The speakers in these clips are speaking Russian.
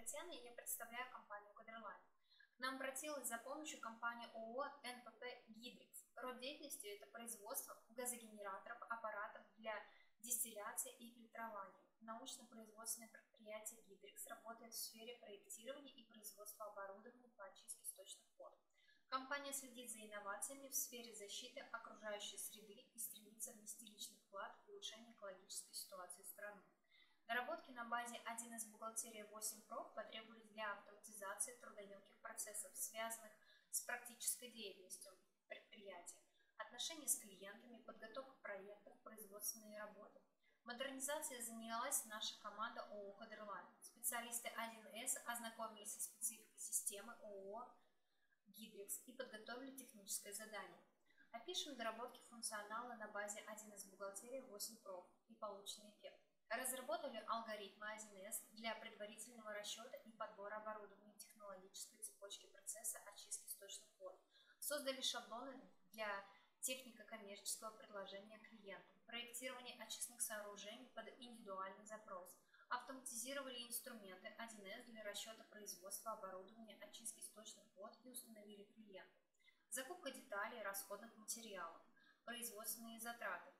Татьяна, и я представляю компанию Квадрилайн. К нам обратилась за помощью компания ООО НПП «Гидрикс». Род деятельности – это производство газогенераторов, аппаратов для дистилляции и фильтрования. Научно-производственное предприятие «Гидрикс» работает в сфере проектирования и производства оборудования по очистке сточных вод. Компания следит за инновациями в сфере защиты окружающей среды и стремится внести личный вклад в улучшение экологической ситуации на базе 1С бухгалтерия 8 Pro потребовались для автоматизации трудоемких процессов, связанных с практической деятельностью предприятия, отношения с клиентами, подготовка проектов, производственные работы. Модернизацией занялась наша команда ООО «Кадрлайн». Специалисты 1С ознакомились со спецификой системы ООО «Гидрикс» и подготовили техническое задание. Опишем доработки функционала на базе 1С бухгалтерия 8 Pro и полученный эффект. Разработали алгоритмы 1С для предварительного расчета и подбора оборудования технологической цепочки процесса очистки сточных вод. Создали шаблоны для технико-коммерческого предложения клиенту, проектирование очистных сооружений под индивидуальный запрос, автоматизировали инструменты 1С для расчета производства оборудования очистки сточных вод и установили клиенту, закупка деталей расходных материалов, производственные затраты,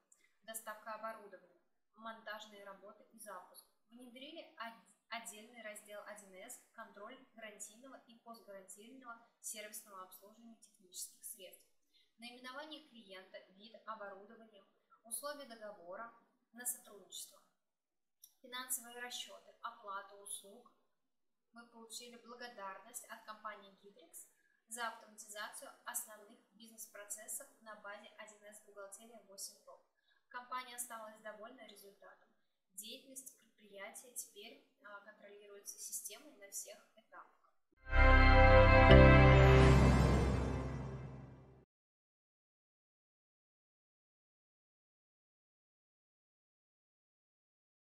доставка оборудования, монтажные работы и запуск. Внедрили отдельный раздел 1С «Контроль гарантийного и постгарантийного сервисного обслуживания технических средств». Наименование клиента, вид оборудования, условия договора на сотрудничество. Финансовые расчеты, оплата услуг. Мы получили благодарность от компании Gidrex за автоматизацию основных бизнес-процессов на базе 1С бухгалтерия 8 Pro осталась довольна результатом. Деятельность предприятия теперь а, контролируется системой на всех этапах.